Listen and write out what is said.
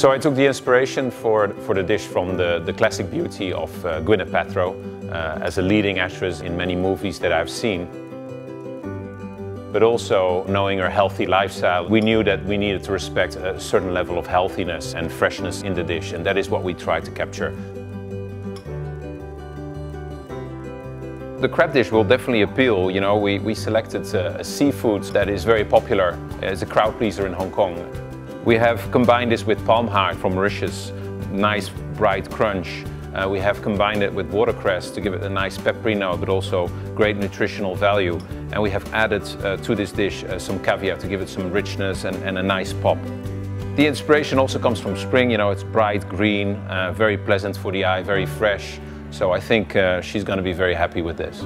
So I took the inspiration for, for the dish from the, the classic beauty of uh, Gwyneth Paltrow uh, as a leading actress in many movies that I've seen. But also knowing her healthy lifestyle, we knew that we needed to respect a certain level of healthiness and freshness in the dish, and that is what we tried to capture. The crab dish will definitely appeal. You know, we, we selected a, a seafood that is very popular as a crowd pleaser in Hong Kong. We have combined this with palm heart from Mauritius, nice bright crunch. Uh, we have combined it with watercress to give it a nice peppery note, but also great nutritional value. And we have added uh, to this dish uh, some caviar to give it some richness and, and, a nice pop. The inspiration also comes from spring, you know, it's bright green, uh, very pleasant for the eye, very fresh. So I think uh, she's going to be very happy with this.